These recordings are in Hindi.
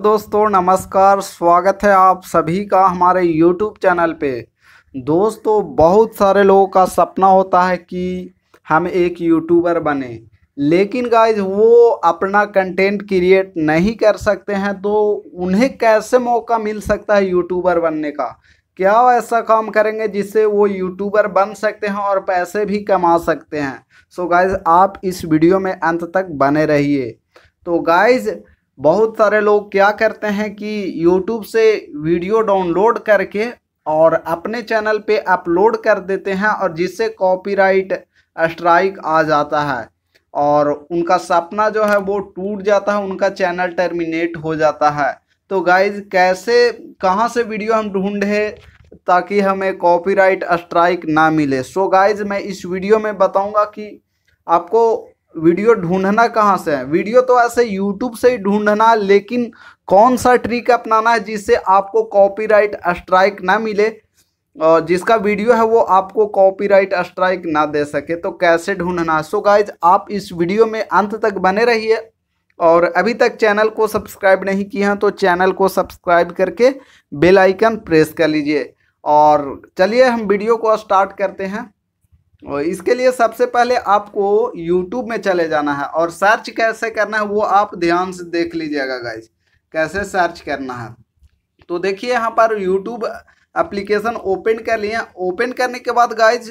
दोस्तों, नमस्कार। स्वागत है आप सभी का हमारे YouTube चैनल पे। दोस्तों, बहुत सारे लोगों का सपना होता है कि हम एक यूट्यूबर बने। लेकिन गाइज़ वो अपना कंटेंट क्रिएट नहीं कर सकते हैं तो उन्हें कैसे मौका मिल सकता है यूट्यूबर बनने का? क्या ऐसा काम करेंगे जिससे वो यूट्यूबर बन सकते हैं और पैसे भी कमा सकते हैं? सो गाइज़ आप इस वीडियो में अंत तक बने रहिए। तो गाइज़ बहुत सारे लोग क्या करते हैं कि यूट्यूब से वीडियो डाउनलोड करके और अपने चैनल पे अपलोड कर देते हैं और जिससे कॉपीराइट स्ट्राइक आ जाता है। और उनका सपना जो है वो टूट जाता है, उनका चैनल टर्मिनेट हो जाता है। तो गाइज़ कैसे, कहाँ से वीडियो हम ढूंढे ताकि हमें कॉपीराइट स्ट्राइक ना मिले? सो so गाइज़ मैं इस वीडियो में बताऊँगा कि आपको वीडियो ढूंढना कहाँ से है? वीडियो तो ऐसे यूट्यूब से ही ढूंढना लेकिन कौन सा ट्रिक अपनाना है जिससे आपको कॉपीराइट स्ट्राइक ना मिले? और जिसका वीडियो है वो आपको कॉपीराइट स्ट्राइक ना दे सके तो कैसे ढूंढना सो गाइज़ आप इस वीडियो में अंत तक बने रहिए, और अभी तक चैनल को सब्सक्राइब नहीं किया तो चैनल को सब्सक्राइब करके बेल आइकन प्रेस कर लीजिए। और चलिए हम वीडियो को स्टार्ट करते हैं। और इसके लिए सबसे पहले आपको YouTube में चले जाना है और सर्च कैसे करना है वो आप ध्यान से देख लीजिएगा गाइज़ कैसे सर्च करना है? तो देखिए, यहाँ पर YouTube एप्लीकेशन ओपन कर लिए ओपन करने के बाद गाइज़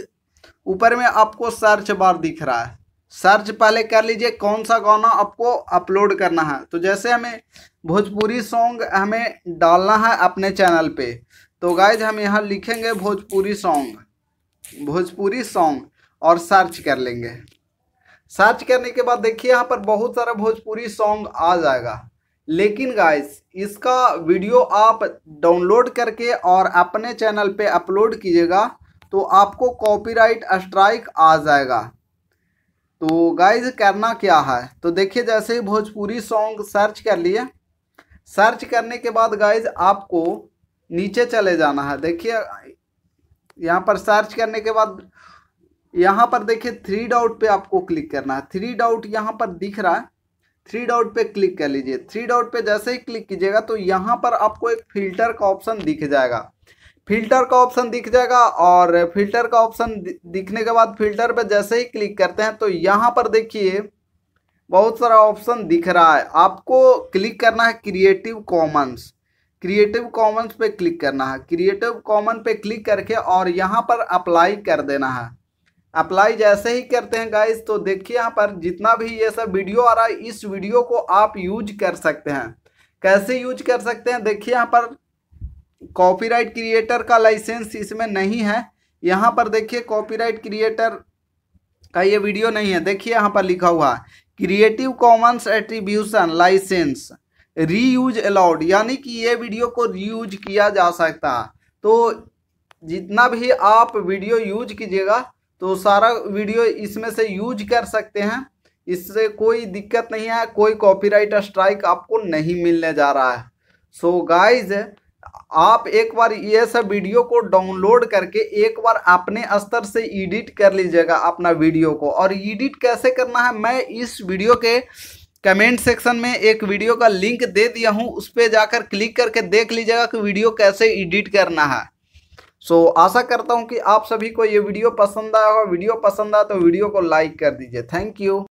ऊपर में आपको सर्च बार दिख रहा है। सर्च पहले कर लीजिए, कौन सा गाना आपको अपलोड करना है। तो जैसे हमें भोजपुरी सॉन्ग हमें डालना है अपने चैनल पे तो गाइज़ हम यहाँ लिखेंगे भोजपुरी सॉन्ग भोजपुरी सॉन्ग और सर्च कर लेंगे। सर्च करने के बाद देखिए, यहाँ पर बहुत सारा भोजपुरी सॉन्ग आ जाएगा। लेकिन गाइस इसका वीडियो आप डाउनलोड करके और अपने चैनल पे अपलोड कीजिएगा तो आपको कॉपीराइट स्ट्राइक आ जाएगा। तो गाइज़ करना क्या है? तो देखिए, जैसे ही भोजपुरी सॉन्ग सर्च कर लिए सर्च करने के बाद गाइज़ आपको नीचे चले जाना है। देखिए यहाँ पर सर्च करने के बाद, यहाँ पर देखिए थ्री डाउट पे आपको क्लिक करना है। थ्री डाउट यहाँ पर दिख रहा है। थ्री डाउट पे क्लिक कर लीजिए। थ्री डाउट पे जैसे ही क्लिक कीजिएगा तो यहाँ पर आपको एक फ़िल्टर का ऑप्शन दिख जाएगा। फ़िल्टर का ऑप्शन दिख जाएगा और फ़िल्टर का ऑप्शन दिखने के बाद फ़िल्टर पे जैसे ही क्लिक करते हैं तो यहाँ पर देखिए बहुत सारा ऑप्शन दिख रहा है। आपको क्लिक करना है क्रिएटिव कॉमन्स क्रिएटिव कॉमन्स पे क्लिक करना है। क्रिएटिव कॉमन पे क्लिक करके और यहाँ पर अप्लाई कर देना है। अप्लाई जैसे ही करते हैं गाइस तो देखिए यहाँ पर जितना भी ये सब वीडियो आ रहा है, इस वीडियो को आप यूज़ कर सकते हैं। कैसे यूज़ कर सकते हैं? देखिए यहाँ पर कॉपीराइट क्रिएटर का लाइसेंस इसमें नहीं है। यहाँ पर देखिए कॉपीराइट क्रिएटर का ये वीडियो नहीं है। देखिए यहाँ पर लिखा हुआ creative commons attribution licence reuse allowed यानी कि ये वीडियो को रीयूज किया जा सकता। है तो जितना भी आप वीडियो यूज़ कीजिएगा तो सारा वीडियो इसमें से यूज़ कर सकते हैं। इससे कोई दिक्कत नहीं है, कोई कॉपीराइट स्ट्राइक आपको नहीं मिलने जा रहा है। सो so गाइज़ आप एक बार ये सब वीडियो को डाउनलोड करके एक बार अपने स्तर से एडिट कर लीजिएगा अपना वीडियो को। और एडिट कैसे करना है? मैं इस वीडियो के कमेंट सेक्शन में एक वीडियो का लिंक दे दिया हूँ उस पर जाकर क्लिक करके देख लीजिएगा कि वीडियो कैसे एडिट करना है। सो so, आशा करता हूँ कि आप सभी को ये वीडियो पसंद आया होगा। वीडियो पसंद आया तो वीडियो को लाइक कर दीजिए। Thank you